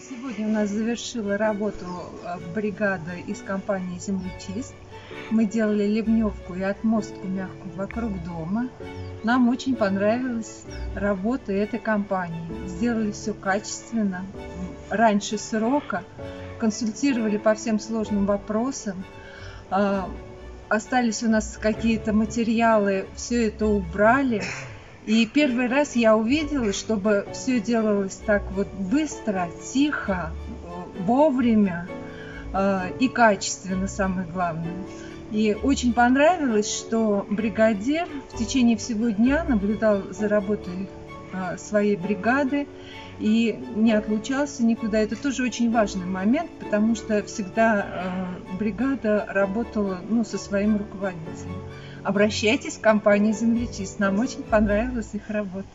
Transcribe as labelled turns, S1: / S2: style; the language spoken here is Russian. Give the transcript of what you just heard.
S1: Сегодня у нас завершила работу э, бригада из компании «Землечист». Мы делали ливневку и отмостку мягкую вокруг дома. Нам очень понравилась работа этой компании. Сделали все качественно, раньше срока, консультировали по всем сложным вопросам. А, остались у нас какие-то материалы, все это убрали. И первый раз я увидела, чтобы все делалось так вот быстро, тихо, вовремя э, и качественно, самое главное. И очень понравилось, что бригадир в течение всего дня наблюдал за работой своей бригады и не отлучался никуда. Это тоже очень важный момент, потому что всегда э, бригада работала ну, со своим руководителем. Обращайтесь в компанию «Землечист». Нам очень понравилась их работа.